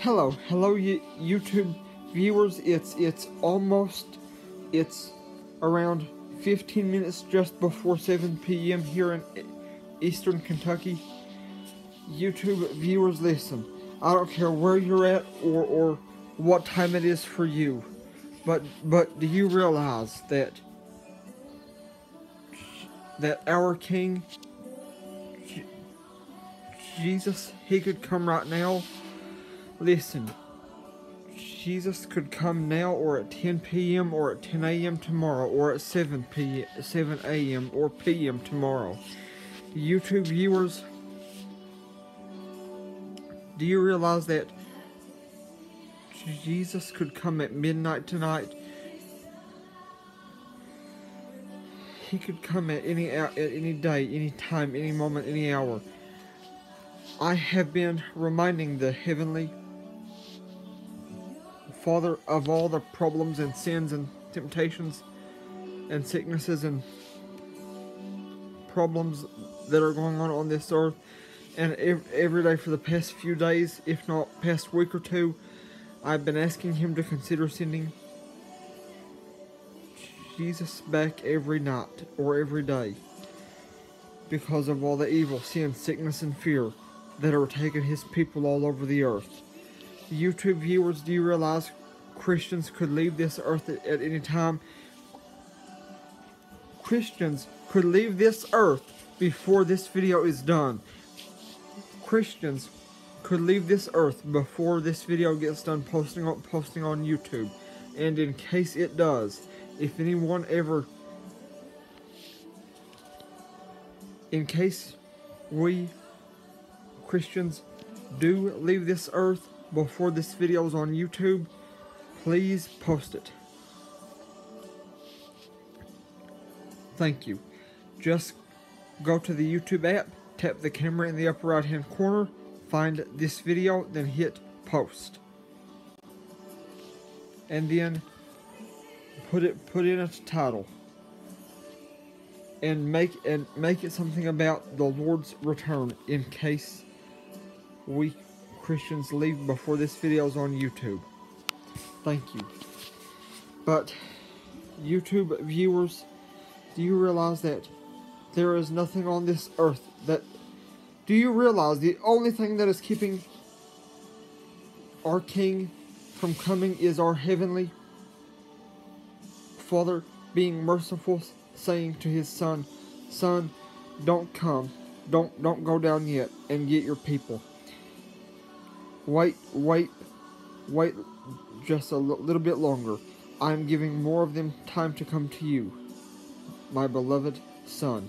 Hello, hello, YouTube viewers. It's it's almost it's around 15 minutes just before 7 p.m. here in Eastern Kentucky. YouTube viewers, listen. I don't care where you're at or or what time it is for you, but but do you realize that that our King Jesus, he could come right now. Listen, Jesus could come now or at 10 p.m. or at 10 a.m. tomorrow or at 7 p 7 a.m. or p.m. tomorrow. YouTube viewers, do you realize that Jesus could come at midnight tonight? He could come at any at any day, any time, any moment, any hour. I have been reminding the Heavenly Father of all the problems and sins and temptations and sicknesses and problems that are going on on this earth. And every day for the past few days, if not past week or two, I've been asking Him to consider sending Jesus back every night or every day because of all the evil, sin, sickness, and fear that are taking his people all over the earth. YouTube viewers, do you realize Christians could leave this earth at, at any time? Christians could leave this earth before this video is done. Christians could leave this earth before this video gets done posting on posting on YouTube. And in case it does, if anyone ever in case we Christians do leave this earth before this video is on YouTube, please post it. Thank you. Just go to the YouTube app, tap the camera in the upper right hand corner, find this video, then hit post. And then put it put in a title and make and make it something about the Lord's return in case we Christians leave before this video is on YouTube. Thank you. But, YouTube viewers, do you realize that there is nothing on this earth that... Do you realize the only thing that is keeping our King from coming is our Heavenly Father being merciful, saying to his Son, Son, don't come, don't, don't go down yet, and get your people. Wait, white, white just a little bit longer. I am giving more of them time to come to you, my beloved son.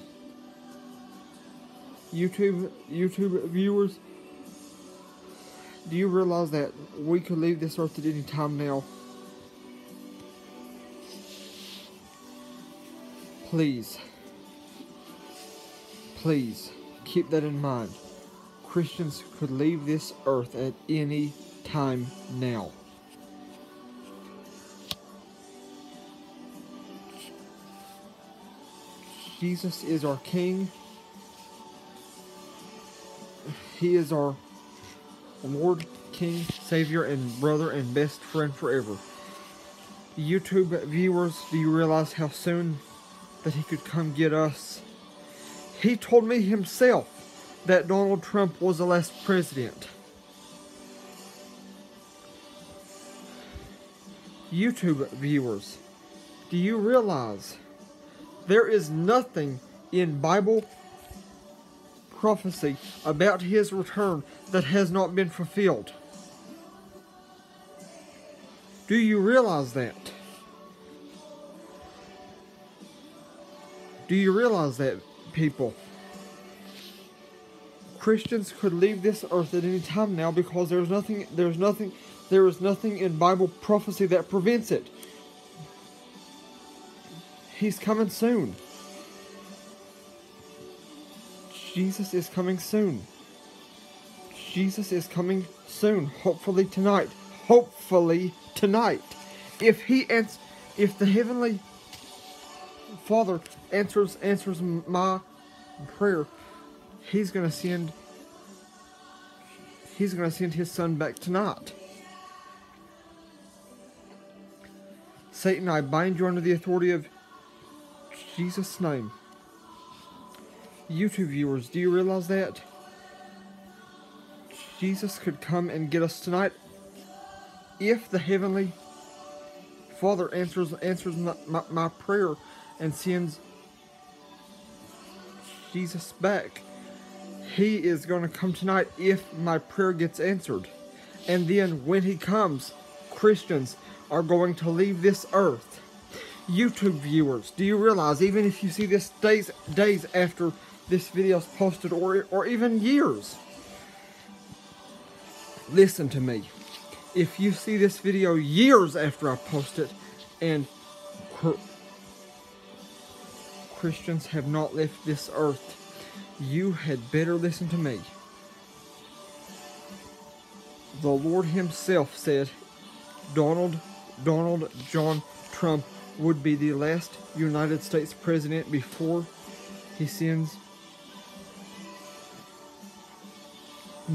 YouTube, YouTube viewers, do you realize that we could leave this earth at any time now? Please, please keep that in mind. Christians could leave this earth at any time now. Jesus is our King. He is our Lord, King, Savior, and brother and best friend forever. YouTube viewers, do you realize how soon that he could come get us? He told me himself that Donald Trump was the last president. YouTube viewers, do you realize there is nothing in Bible prophecy about his return that has not been fulfilled? Do you realize that? Do you realize that, people? Christians could leave this earth at any time now because there's nothing there's nothing there is nothing in Bible prophecy that prevents it. He's coming soon. Jesus is coming soon. Jesus is coming soon. Hopefully tonight. Hopefully tonight. If he ans if the heavenly Father answers answers my prayer he's going to send he's going to send his son back to. Satan, I bind you under the authority of Jesus' name. YouTube viewers, do you realize that? Jesus could come and get us tonight if the Heavenly Father answers answers my, my, my prayer and sends Jesus back. He is going to come tonight if my prayer gets answered. And then when he comes, Christians are going to leave this earth. YouTube viewers, do you realize even if you see this days days after this video is posted or or even years, listen to me. If you see this video years after I post it and Christians have not left this earth, you had better listen to me. The Lord himself said Donald Donald John Trump would be the last United States president before he sends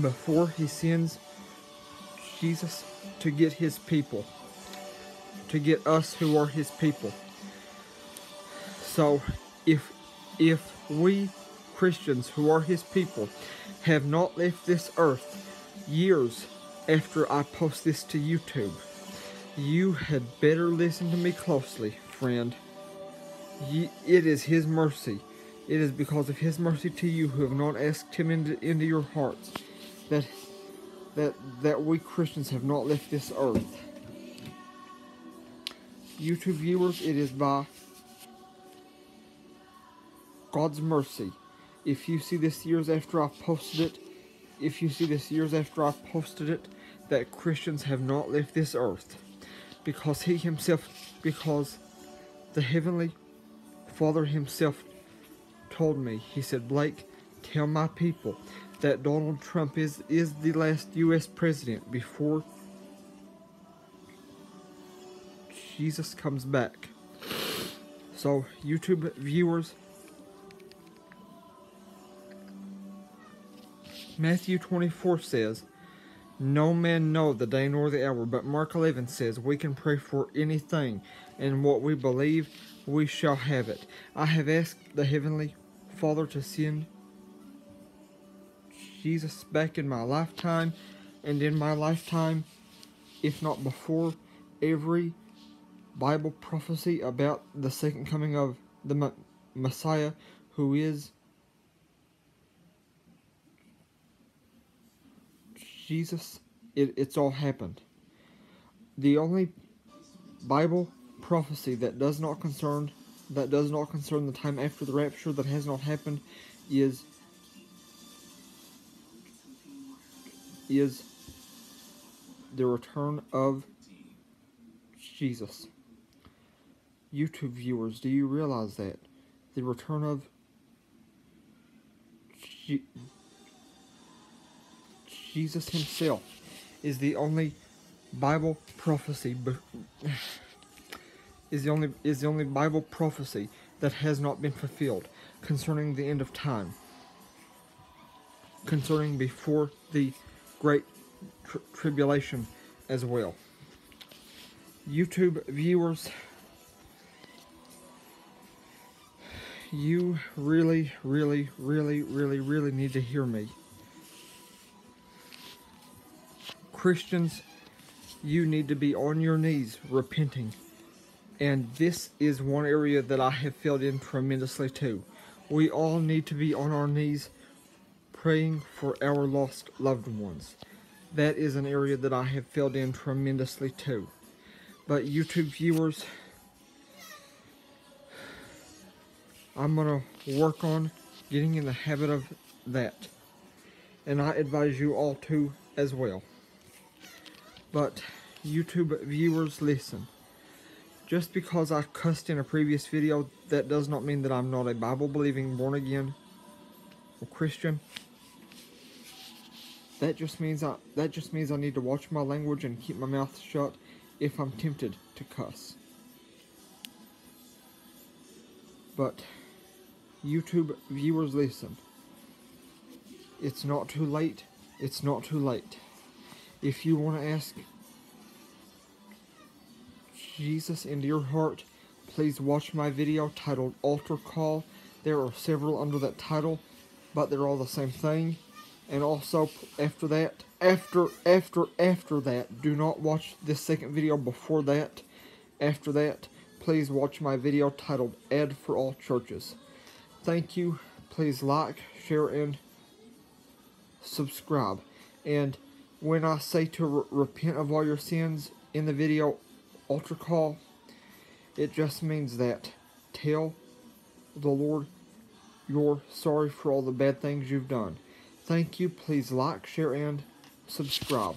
before he sends Jesus to get his people to get us who are his people so if if we Christians who are his people have not left this earth years after I post this to YouTube you had better listen to me closely, friend. It is His mercy. It is because of His mercy to you who have not asked Him into, into your hearts that that that we Christians have not left this earth. YouTube viewers, it is by God's mercy. If you see this years after I've posted it, if you see this years after I've posted it, that Christians have not left this earth because he himself, because the Heavenly Father himself told me, he said, Blake, tell my people that Donald Trump is, is the last U.S. president before Jesus comes back. So, YouTube viewers, Matthew 24 says, no man know the day nor the hour, but Mark 11 says we can pray for anything, and what we believe we shall have it. I have asked the Heavenly Father to send Jesus back in my lifetime, and in my lifetime, if not before, every Bible prophecy about the second coming of the Messiah, who is Jesus, it, it's all happened. The only Bible prophecy that does not concern that does not concern the time after the rapture that has not happened is is the return of Jesus. YouTube viewers, do you realize that? The return of Jesus himself is the only Bible prophecy is the only is the only Bible prophecy that has not been fulfilled concerning the end of time concerning before the great tri tribulation as well. YouTube viewers you really really really really really need to hear me Christians, you need to be on your knees repenting. And this is one area that I have filled in tremendously too. We all need to be on our knees praying for our lost loved ones. That is an area that I have filled in tremendously too. But YouTube viewers, I'm going to work on getting in the habit of that. And I advise you all to as well. But YouTube viewers, listen. Just because I cussed in a previous video, that does not mean that I'm not a Bible-believing, born-again or Christian. That just means I that just means I need to watch my language and keep my mouth shut if I'm tempted to cuss. But YouTube viewers listen. It's not too late. It's not too late if you want to ask Jesus into your heart, please watch my video titled Altar Call. There are several under that title, but they're all the same thing. And also, after that, after, after, after that, do not watch this second video before that. After that, please watch my video titled Ad for All Churches. Thank you. Please like, share, and subscribe. And when I say to re repent of all your sins in the video altar call, it just means that tell the Lord you're sorry for all the bad things you've done. Thank you. Please like, share, and subscribe.